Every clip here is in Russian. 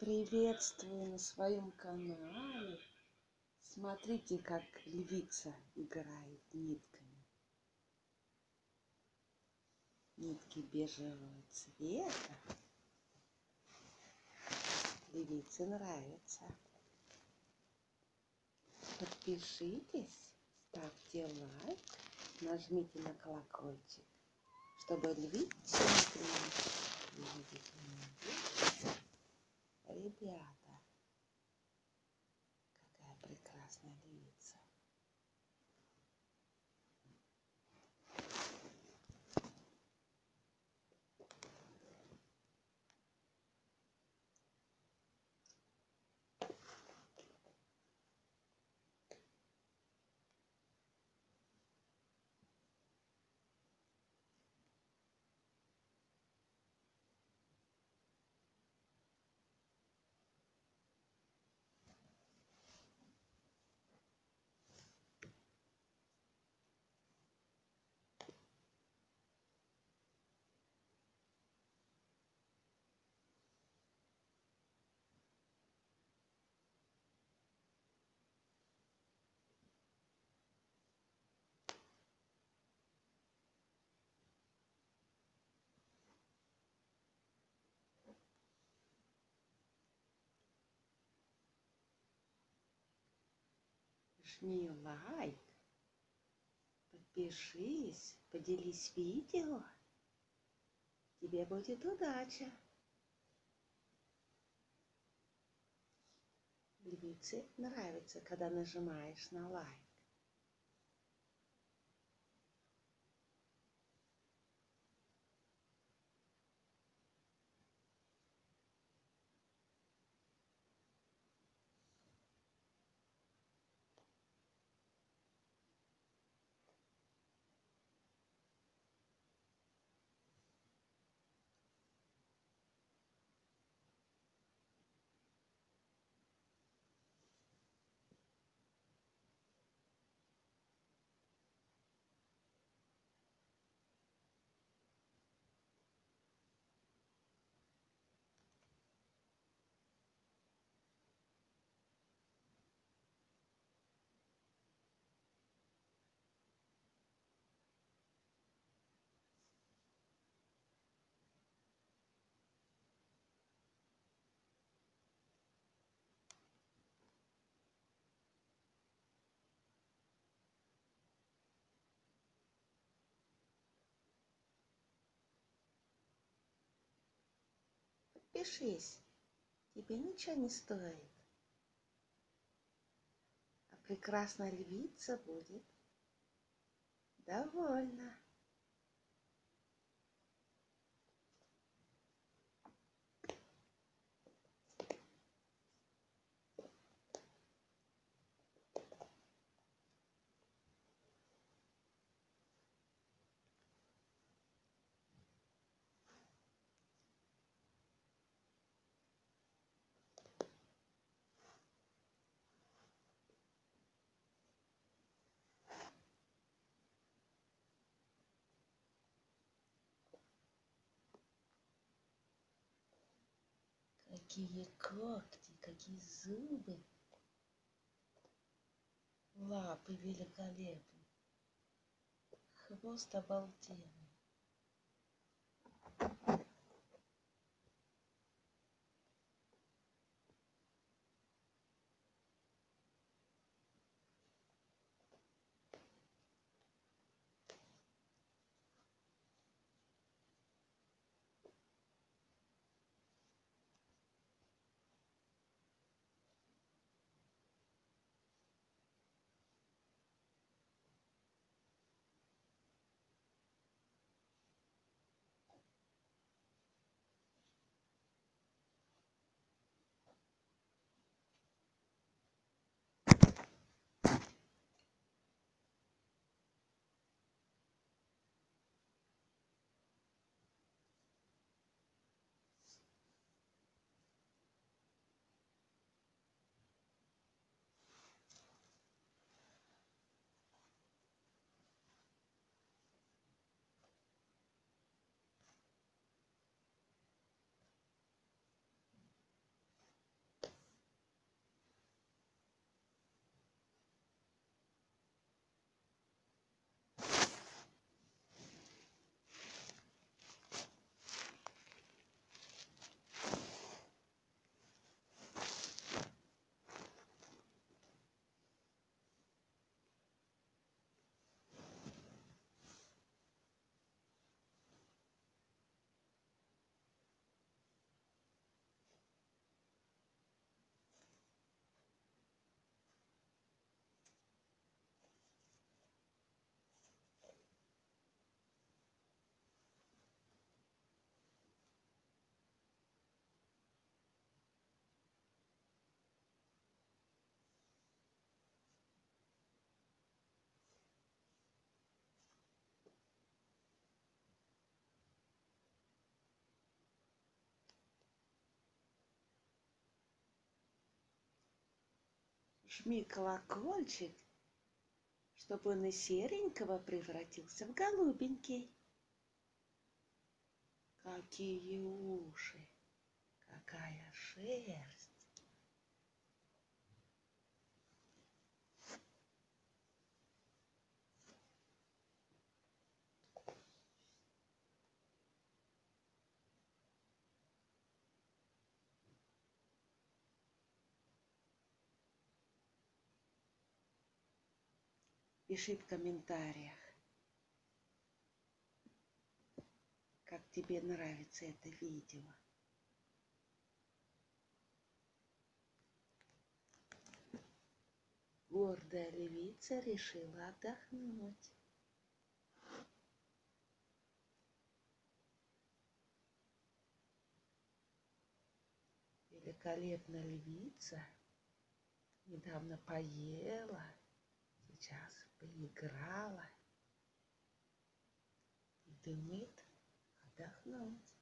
Приветствую на своем канале. Смотрите, как львица играет нитками. Нитки бежевого цвета. Львице нравится. Подпишитесь, ставьте лайк, нажмите на колокольчик, чтобы львица не Ребята, какая прекрасная львица. Жми лайк, подпишись, поделись видео. Тебе будет удача. Львице нравится, когда нажимаешь на лайк. Подпишись, тебе ничего не стоит. А прекрасная львица будет довольна. Какие когти, какие зубы. Лапы великолепны. Хвост обалденный. Жми колокольчик, чтобы он из серенького превратился в голубенький. Какие уши, какая шерсть. Пиши в комментариях, как тебе нравится это видео. Гордая львица решила отдохнуть. Великолепная львица недавно поела, сейчас поиграла думает отдохнуть.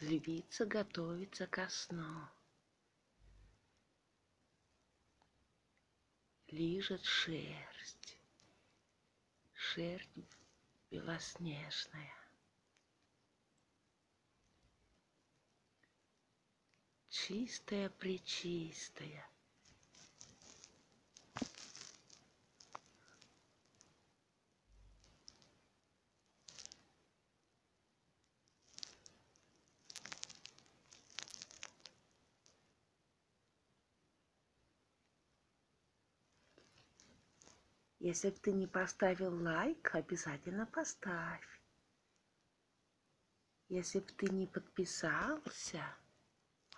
Львица готовится ко сну. Лижет шерсть. Шерсть белоснежная. Чистая-пречистая. Если бы ты не поставил лайк, обязательно поставь. Если бы ты не подписался,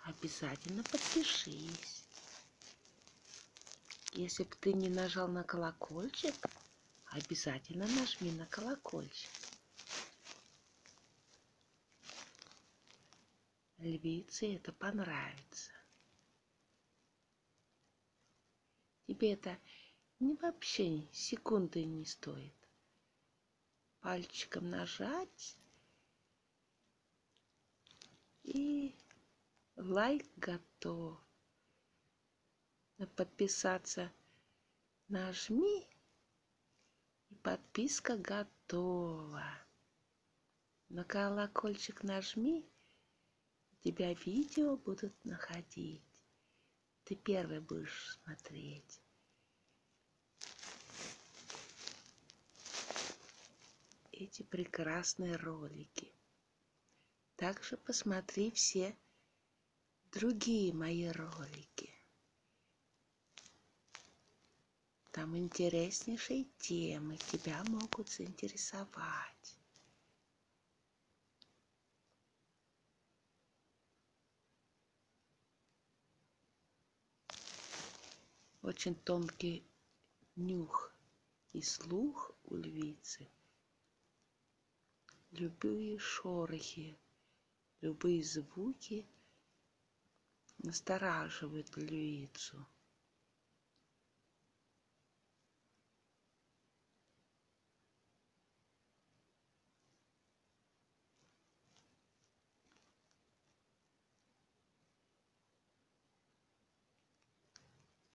обязательно подпишись. Если бы ты не нажал на колокольчик, обязательно нажми на колокольчик. Львице это понравится. Тебе это не вообще секунды не стоит. Пальчиком нажать и лайк готов. Подписаться нажми и подписка готова. На колокольчик нажми, тебя видео будут находить. ты первый будешь смотреть. Эти прекрасные ролики. Также посмотри все другие мои ролики. Там интереснейшие темы тебя могут заинтересовать. Очень тонкий нюх и слух у львицы. Любые шорохи, любые звуки настораживают львицу.